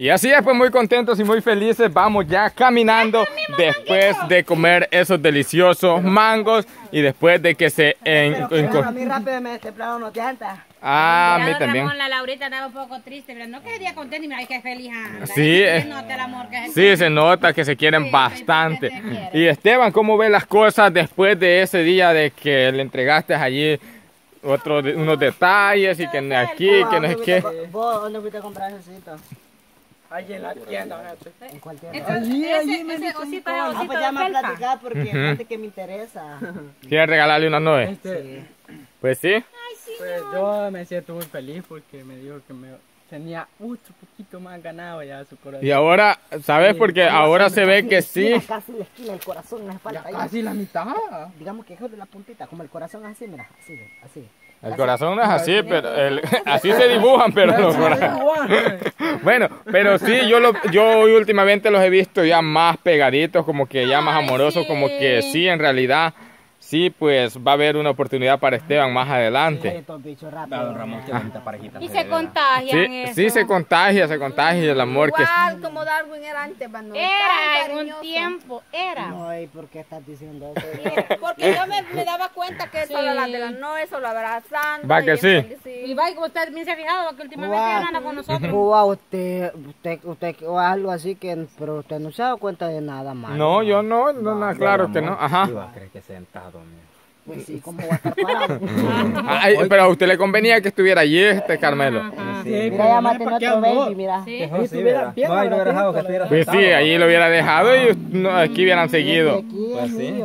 Y así es, pues muy contentos y muy felices. Vamos ya caminando después de comer esos deliciosos mangos y después de que se... En, Pero, en- pero a mí rápido me temprano no te anda. ah, a mí también. Ramón, la Laurita andaba un poco triste, pero no que día contenta y mira, qué feliz anda. Sí, Se eh. nota el amor que Sí, se nota que se quieren Sí, bastante. Y Esteban, ¿cómo ve las cosas después de ese día de que le entregaste allí otros unos detalles y que no aquí, que no sé qué? ¿Vos dónde fuiste a comprar ese osito? Allí en la tienda, fíjate. ¿En cualquier Ese- lado? ese- ese osito Ah, pues ya me felpa. platicar porque fíjate que me interesa. ¿Quieres regalarle una nueve? Este, Pues sí. pues yo me siento muy feliz porque me dijo que me tenía otro poquito más ganado ya su corazón. Y ahora, ¿sabes? Porque ahora se ve que sí. Casi la esquina, el corazón me Ya falta ahí. casi la mitad. Digamos que es de la puntita, como el corazón así, mira, así, así. El corazón no es así, pero el- así se dibujan, pero los corazones. Bueno, pero sí, yo lo, yo últimamente los he visto ya más pegaditos, como que ya más amorosos, como que sí, en realidad, sí, pues va a haber una oportunidad para Esteban más adelante. Y se contagian Sí, eso. sí se contagia, se contagia el amor que... Igual como Darwin era antes, cuando Era en un tiempo, era. No, ¿y por qué estás diciendo eso? Porque yo me, me daba cuenta que eso Sí. lo la de la no, eso lo abrazando. Va que sí. Y va, y como usted bien se ha fijado, que últimamente ya no anda con nosotros. Cuba, usted, usted, usted, o algo así que, pero usted no se ha dado cuenta de nada más. No, yo no, no, no, claro que no, ajá. Iba a creer que sentado, mira. Pues sí, ¿cómo va a estar parado? Ay, pero a usted le convenía que estuviera allí este Carmelo. Ajá. Sí, Mira, ya andó. baby, mira. Sí. Sí, ahí lo hubiera ahora dejado que estuviera Pues sí, allí lo hubiera dejado y no, aquí hubieran seguido. Pues es sí.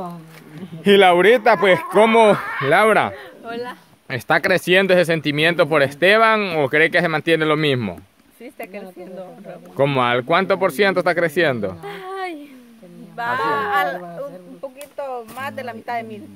Y Laurita, pues, ¿cómo, Laura? Hola. ¿Está creciendo ese sentimiento por Esteban o cree que se mantiene lo mismo? Sí, está creciendo. ¿Cómo al cuánto por ciento está creciendo? Ay, va al, un, poquito más de la mitad de mil.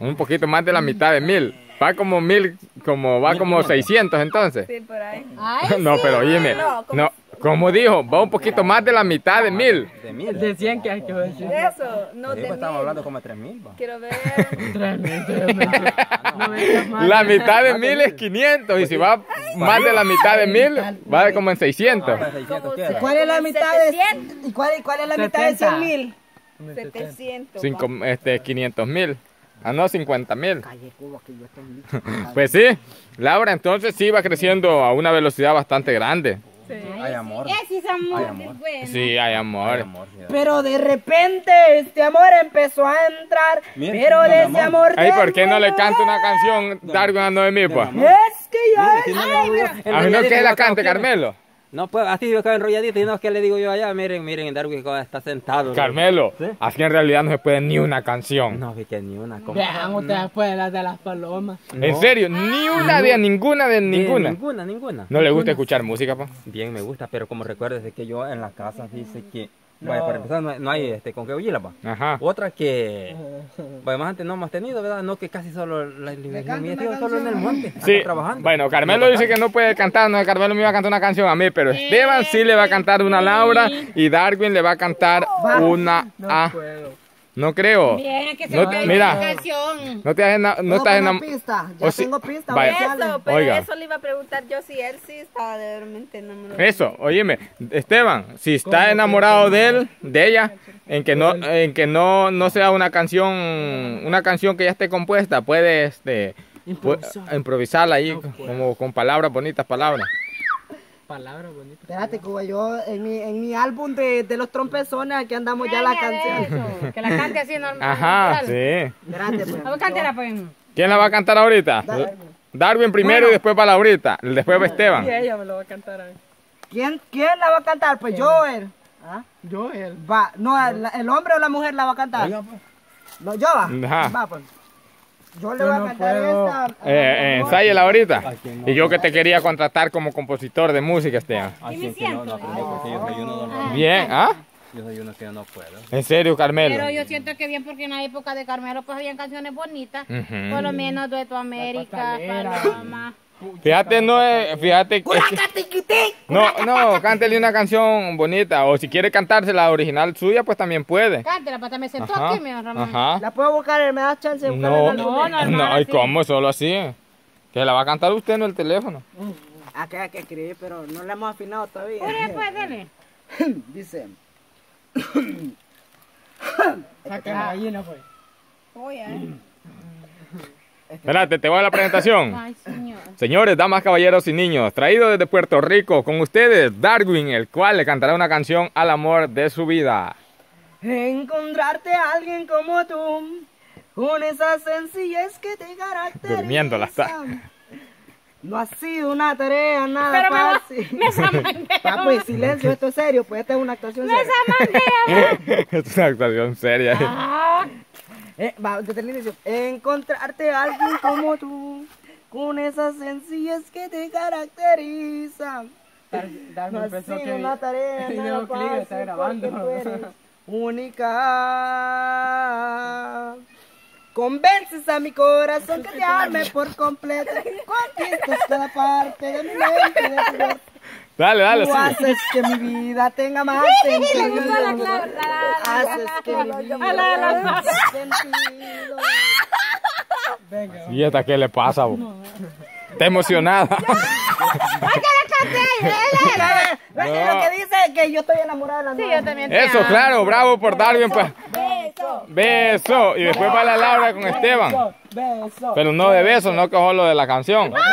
Un poquito más de la mitad de mil. Va como mil, como va como 600 entonces. Sí, por ahí. Ay, No, pero oíme, No, ¿cómo? no, como dijo, va un poquito más de la mitad de mil. De mil. Decían que hay que decir. Eso, no de pues estamos mil. hablando como de tres mil, va. Quiero ver. Más. La mitad de mil es 500 y si va más de la mitad de mil, va como en 600. Para 600 Como queda. ¿Cuál es la mitad de 700. ¿Y cuál, cuál es la mitad de 70. 100 mil? 700. Cinco, este, 500 mil. Ah, no, 50 mil. Calle Cuba, que yo estoy listo. Pues sí, Laura entonces sí va creciendo a una velocidad bastante grande. Hay amor. Ese es amor, Ay, qué amor. bueno. Sí, hay Hay amor. amor. sí. Pero de repente este amor empezó a entrar. Mira, pero de ese amor. Ay, ¿por qué no le canta una canción Darwin a Noemí, pues? Es que yo. No digo yo, A mí no que la cante. Carmelo. No, pues así yo quedo enrolladito y no es que le digo yo allá, miren, miren, Darwin cómo está sentado. Carmelo, ¿Sí? así en realidad no se puede ni una canción. No, vi que ni una. ¿cómo? Vean ustedes pues las de las palomas. En serio, ni una de ninguna de ninguna. Ninguna, ninguna. ¿No le gusta escuchar música, pa? Bien, me gusta, pero como recuerdes de que yo en la casa dice que, vaya, para empezar, no, hay- no hay este, con qué oírla, pa. Ajá. Otra que, vaya, más antes no hemos tenido, ¿verdad? No que casi solo la iluminación solo en el monte, Sí, trabajando. bueno, Carmelo dice que no puede cantar, no, Carmelo me iba a cantar una canción a mí, pero Esteban sí le va a cantar una a Laura y Darwin le va a cantar una No a... No creo. Bien, que se No, mira. la canción. No te has no ¿Puedo estás enam- pista? Ya o sí- tengo pista. Eso, pero Oiga. eso le iba a preguntar yo si él sí estaba de realmente enamorado. Eso, oíme, Esteban, si está enamorado de él, de ella, en que no, en que no, no sea una canción, una canción que ya esté compuesta, puede este Improvisar. improvisarla ahí como con palabras, bonitas palabras. Palabra bonita. Espérate, Cuba, yo en mi, en mi álbum de, de los trompezones, aquí andamos ya la canción. Que la cante así normal. Ajá, sí. Espérate, pues. A pues. ¿Quién la va a cantar ahorita? Darwin primero y después para Laurita, después va Esteban. Y ella me lo va a cantar a mí. ¿Quién, ¿Quién la va a cantar? Pues yo, él. ¿Ah? Yo, él. Va, no, el, el hombre o la mujer la va a cantar. Oiga, pues. No, yo va. Ajá. Va, pues. Yo le Yo voy a no cantar puedo. esta. Eh, eh, ensáyela ahorita. Aquí no. Y yo que te quería contratar como compositor de música, Esteban. Así que no, no, porque yo soy uno, Ramón. Bien, ¿ah? Yo soy uno que yo no puedo. En serio, Carmelo. Pero yo siento que bien porque en la época de Carmelo pues habían canciones bonitas. Ujú. Por lo menos Dueto América. Paloma. Fíjate, no es, fíjate que... No, no, cántele una canción bonita. O si quiere cantarse la original suya, pues también puede. Cántela, para me sentó aquí, mi Ramón. ajá. La puedo buscar, me das chance de buscarla No, no, no, ¿y cómo? Solo así. Que la va a cantar usted en el teléfono. Acá hay que escribir, pero no le hemos afinado todavía. Oye, pues, dele. Dice, Saca la gallina, pues. Oye, Espérate, te voy a la presentación. Ay, señor. Señores, damas, caballeros y niños, traído desde Puerto Rico con ustedes Darwin, el cual le cantará una canción al amor de su vida. encontrarte a alguien como tú, con esa sencillez que te caracteriza. Durmiendo la está. No ha sido una tarea nada Pero me fácil. me. Papi, silencio, esto es serio, pues esta es una actuación Me seria. zamandeo. es una actuación seria. Ah, Eh, va, desde el inicio. Encontrarte a alguien como tú, con esa sencillez que te caracteriza. Dar- Darme No empezó sido que una tarea el nada videoclip está grabando. porque tú eres única. Convences a mi corazón que te ame por completo. Conquistas cada parte de mi mente. De tu. Dale, dale, Tú sí. haces que mi vida tenga más sentido. Haces que mi vida tenga más sentido. Venga, ¿Y esta qué le pasa? bo? Está emocionada. Que Lo que dice es que yo estoy enamorada de la sí, yo también te Eso, amo. claro, bravo por Darwin, pues. Beso. Y después va la Laura con Esteban. beso, Pero no de beso, no que lo de la canción. beso,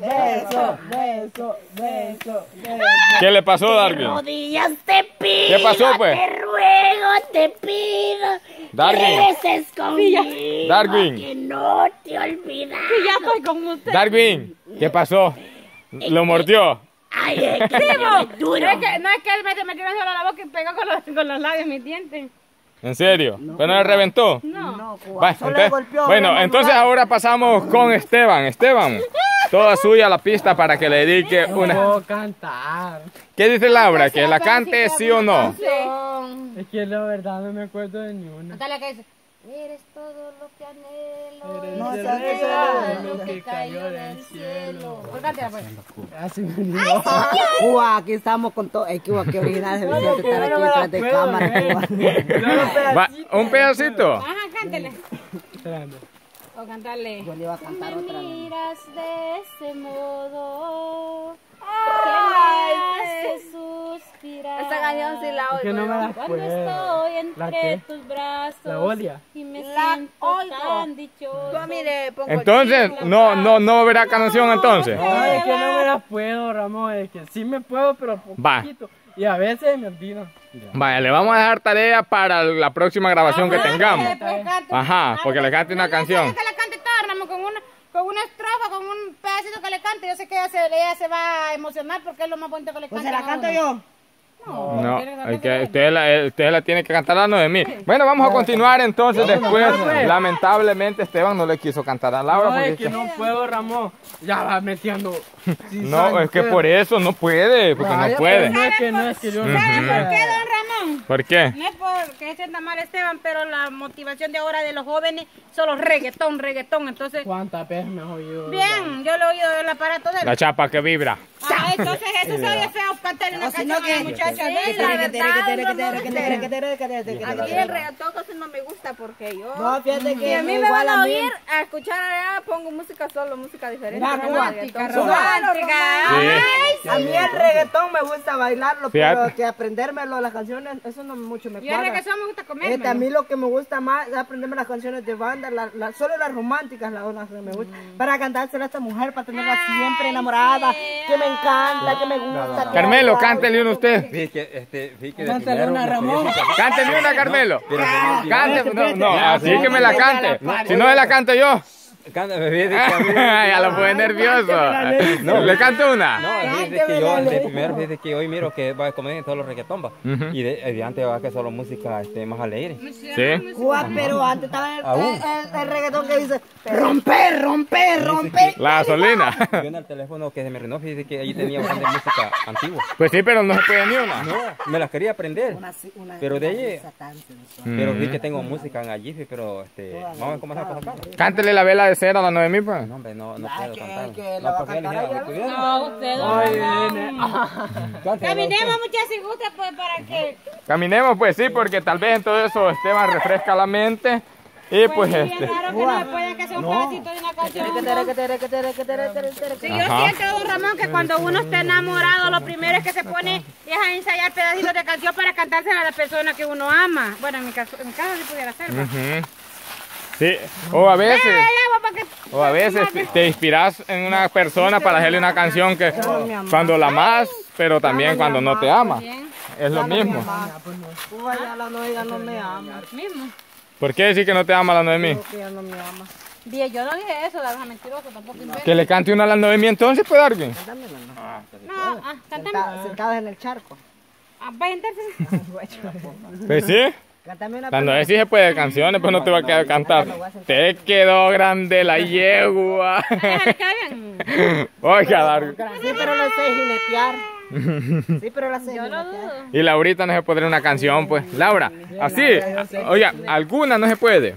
beso, beso, beso, beso. ¿Qué le pasó, Darwin? rodillas te pido. ¿Qué pasó, pues? Te ruego, te pido. Darwin. Que conmigo. Darwin. Que no te olvides. Sí, ya estoy con usted. Darwin, ¿qué pasó? Lo mordió. Ay, es que me duro. Es que, no es que él me metió solo la boca y pegó con los, con los labios mis dientes. ¿En serio? ¿Pero no le reventó? No. No, Cuba, Va, solo entonces- golpeó, bueno, entonces ahora pasamos con Esteban. Esteban, toda suya la pista para que le dedique una... Puedo cantar. ¿Qué dice Laura? ¿Que la cante sí o no? Es que la verdad no me acuerdo de ni una. Dale que dice. Eres todo lo que anhelo. Eres No seas regalo regalo que cayó del cielo. Pues cántela, pues. Así me olvidó. Cuba, aquí estamos con todo. Es que qué original se estar aquí detrás de cámara. Cuba. Va, ¿Un pedacito? Ajá, cántele. O cantarle. Yo le iba a cantar otra vez. Miras de ese modo. Ay, que me hace suspirar. esta canción sí la oigo. no me la Cuando puedo. estoy ¿La entre tus brazos. ¿La odia? Y me La siento oigo. tan dichoso. Yo mire, pongo Entonces, no, no, no verá canción entonces. No, es que no me la puedo, Ramón. Es que sí me puedo, pero Va. poquito. Y a veces me olvido. Vaya, le vamos a dejar tarea para la próxima grabación que tengamos. Pues cante. Ajá, porque le cante una No, canción. no, Que le cante todo, Ramón, con una, con una estrofa, con un pedacito que le cante. Yo sé que ella se, ella se va a emocionar porque es lo más bonito que le Pues canta. se la canto yo. No, ¿quiere que la es cante que él? usted la, eh, usted la tiene que cantar a de mí. Bueno, vamos a continuar entonces después. Lamentablemente Esteban no le quiso cantar a Laura. No, es que no puedo, Ramón. Ya va metiendo. No, es que por eso no puede, porque no puede. No es que no es que yo no ¿Sabe por qué. No es porque se sienta mal Esteban, pero la motivación de ahora de los jóvenes solo reggaetón, reggaetón. Entonces, ¿Cuántas veces me has oído? bien, yo lo he oído del aparato de La chapa que vibra. Ah, entonces eso se oye feo cantarle una canción no a la muchacha. Sí, de la ella. verdad, A mí el No, reggaetón casi no me gusta porque yo... fíjate Si que a mí me van a oír a escuchar allá, pongo música solo, música diferente. No romántica, romántica. A mí el reggaetón me gusta bailarlo, Fíjate. pero que aprendérmelo las canciones, eso no mucho me Y el cuadra. reggaetón me gusta comer. Este, a mí lo que me gusta más es aprenderme las canciones de banda, la- la- solo las románticas, las, las que me gustan, para cantárselas a esta mujer, para tenerla siempre enamorada, que me encanta, que me gusta. que Carmelo, cántele uno usted. Fíjate que, este, fíjate que primero una, Ramón. Cántele una, Carmelo. Cante, no, no, así que me la cante. Si no me la canto yo. Cántame, fíjate que a mí- ya lo pone nervioso. ¿Le canto una? No, fíjate que yo de primero, fíjate que hoy miro que va a comer en todos los reggaetón, va. Y de, de antes va que solo música este, más alegre. Sí. Cuba, pero antes estaba el, el- el reggaetón que dice romper, romper, romper. La gasolina. Yo en el teléfono que se me renó, fíjate que allí tenía bastante música antigua. Pues sí, pero no se puede ni una. No, me las quería aprender. Una- una- Pero de nos- pero vi que tengo música en allí, pero este, vamos a comenzar por acá. Cántele la vela de cera a la 9000, pues. No, hombre, no, no Ay, puedo que- cantar. que la No, va a porque él. No, usted Ay, no. nene. Cántala, Caminemos muchas si gusta, pues, para que. Caminemos, pues sí, porque tal vez en todo eso Esteban refresca la mente Y pues sí, este. raro que no se puede que sea un pedacito de una canción. Sí, yo Ajá. siento, don Ramón, que cuando uno está enamorado, lo primero es que se pone es a ensayar pedacitos de canción para cantársela a la persona que uno ama. Bueno, en mi caso, en mi caso sí pudiera ser. ¿va? Ujú. Sí, o a veces, o a veces te, inspiras en una persona para hacerle una canción que cuando la amas, pero también cuando no te ama. Es lo mismo. ¿Por qué decir que no te ama la Noemí? Yo no dije eso, la mentiroso, tampoco. Que le cante una a la Noemí entonces, puede alguien. No, ah, cántame. Senta- Sentadas en el charco. Ah, entonces. Pues sí. Cántame una La Noemí sí se puede canciones, pues no te va a quedar cantar. Te quedó grande la yegua. Oiga, Dargo. Sí, pero la sé jinetear. Sí, pero la sé Yo lo dudo. Y Laurita no se podría una canción, pues. Laura, así. Oiga, alguna no se puede.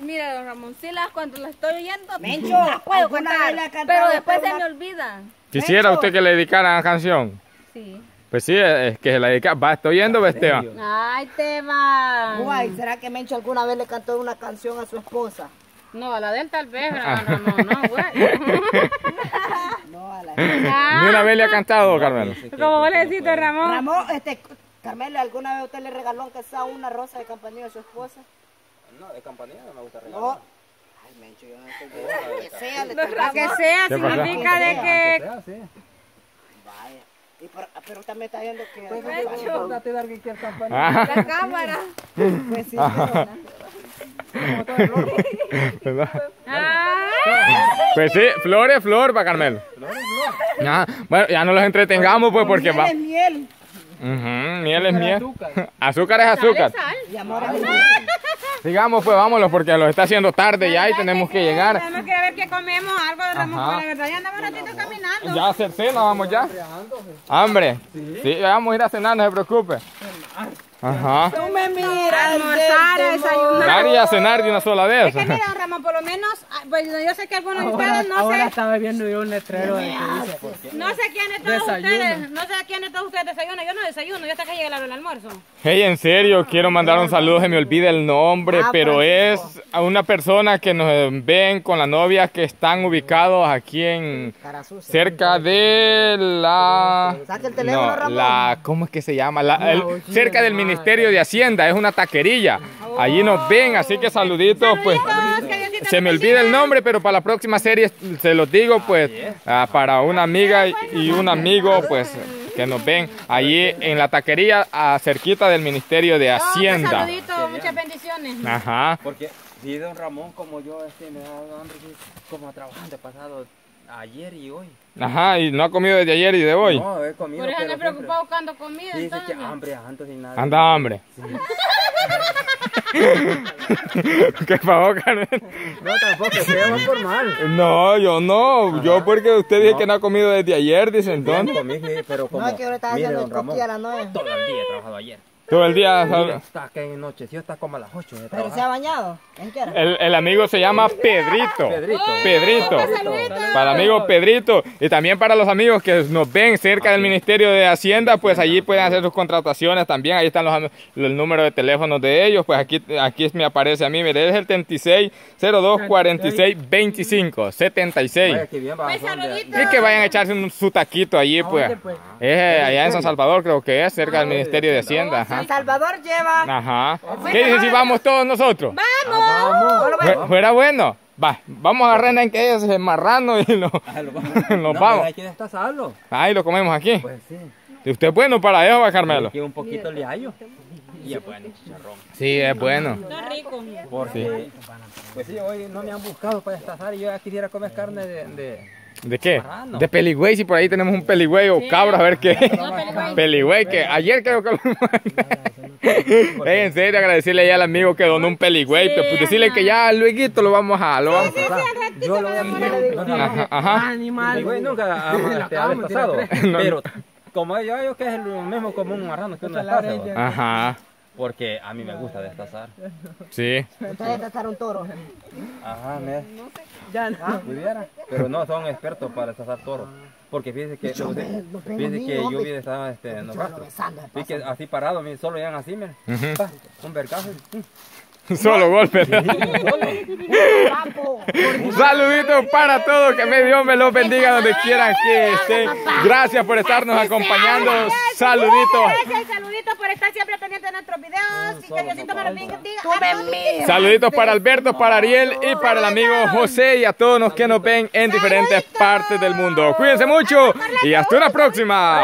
Mira, don Ramón, sí las cuando las estoy oyendo, Mencho, las puedo ¿alguna cantar, vez le ha cantado pero después se me olvidan. Quisiera usted que le dedicara una canción. Sí. Pues sí, es que se la dedica. Va, estoy oyendo, Esteban. Ay, Teba. Guay, ¿será que Mencho alguna vez le cantó una canción a su esposa? No, a la de él tal vez, pero a Ramón no, güey. No, a la Ni una vez le ha cantado, Carmelo. Como vos le decís, don Ramón. Ramón, este, Carmelo, ¿alguna vez usted le regaló aunque sea una rosa de campanilla a su esposa? No, de campanilla no me gusta No. Ay, Mencho, yo no sé qué que sea, le que sea significa de que. Y por- pero usted me está diciendo que... Ajá. La cámara. Pues sí, pero- Pues sí, flor es flor para Carmelo. Ajá. Bueno, ya no los entretengamos, pues, porque va. Miel es miel. Es miel. Azúcar es azúcar. sal. Y amor es amor. Sigamos, pues, vámonos, porque lo está haciendo tarde ya y tenemos que llegar. Tenemos que ver qué comemos, algo de Ramón, la verdad ya andamos un ratito caminando. Ya a hacer cena, vamos ya. Hambre. Sí, vamos a ir a cenar, no se preocupe. Ajá. Tú me miras. Almorzar, de desayunar. Cenar y a cenar de una sola vez. Es que mira, Ramón, por lo menos, ah, pues yo sé que algunos de ustedes no ahora sé, estaba viendo yo un letrero de que dice, no sé quién de todos Desayuno. ustedes, no sé a quién de todos ustedes desayunan, yo no desayuno, yo hasta que llegue la hora del almuerzo. Hey, en serio, quiero mandar un saludo, se me olvida el nombre, Ah, pero es Francisco. a una persona que nos ven con la novia que están ubicados aquí en cerca de la Saca el teléfono, no, Ramón. la ¿cómo es que se llama? La- el- cerca del Ministerio de Hacienda, es una taquerilla. Allí nos ven, así que saluditos, pues. Se me olvida el nombre, pero para la próxima serie se los digo, pues, ah, para una amiga y- un amigo, pues, que nos ven allí en la taquería, ah, cerquita del Ministerio de No, pues, Hacienda. saluditos, muchas bendiciones. Ajá. Porque si don Ramón como yo este me ha dado hambre sí, como trabajando pasado ayer y hoy. Ajá, y no ha comido desde ayer y de hoy. No, he comido. Por eso ando preocupado buscando comida, Dice entonces. que hambre antes y nada. Anda hambre. ¿Qué pasó, Carmen? No, tampoco, se va por mal. No, yo no. Yo porque usted dice que no ha comido desde ayer, dice No entonces. comí, sí, pero como. No, es que ahora mire, haciendo el a la nueve. todo el día he trabajado ayer. Todo el día. Está que en noche, está como a las 8 de Pero se ha bañado. ¿En qué hora? El, el amigo se llama Pedrito. Pedrito. Pedrito. Para el amigo Pedrito. Y también para los amigos que nos ven cerca del Ministerio de Hacienda, pues allí pueden hacer sus contrataciones también. Ahí están los, el número de teléfonos de ellos. Pues aquí, aquí me aparece a mí. Mire, es el 76 02 46 25 76. Vaya que bien Pues bajón de- saluditos. Y que vayan a echarse un, su taquito allí, pues. Es eh, allá en San Salvador, creo que es, cerca del Ministerio de Hacienda. Ajá. San Salvador lleva. Ajá. ¿Qué dicen si vamos todos nosotros? Ve- Fue- Fuera bueno. Va, vamos a agarrar en que ese marrano y lo, Ah, lo- nos no, vamos. Hay que destazarlo. Ahí lo comemos aquí. Pues sí. ¿Y usted es bueno para eso, va, Carmelo? Aquí un poquito le hallo. Y es bueno, chicharrón. Sí, es bueno. Está rico. Porque, pues sí, hoy no me han buscado para destazar y yo ya quisiera comer carne de... de... ¿De qué? Marrano. De peligüey, si por ahí tenemos un peligüey o cabra, a ver qué. peligüey. Peligüey, que ayer creo que en serio, agradecerle ahí al amigo que donó un peligüey, pero pues decirle que ya luego lo vamos a... Lo vamos a... Yo lo voy a poner... No, no, no. Ajá, ajá. Animal. Güey, nunca ha, este, ha destazado. Pero como yo que es lo mismo como un marrano que. ¿va? Ajá, Porque a mí me gusta destazar. sí. Ustedes destazaron un toro. Ajá, me Ya no. pudiera. Pero no son expertos para destazar toros. Porque fíjese que, fíjese que yo vi estaba este, en los así parado, solo llegan así, mire. Ujú. Pa, un vergazo. Solo golpes. Saluditos para todos, que me Dios me los bendiga donde quieran que estén. Gracias por estarnos acompañando. Saluditos. Gracias, saluditos por estar siempre pendientes de nuestros videos. Y que Diosito me los bendiga. Saluditos para Alberto, para Ariel y para el amigo José y a todos los que nos ven en diferentes partes del mundo. Cuídense mucho y hasta una próxima.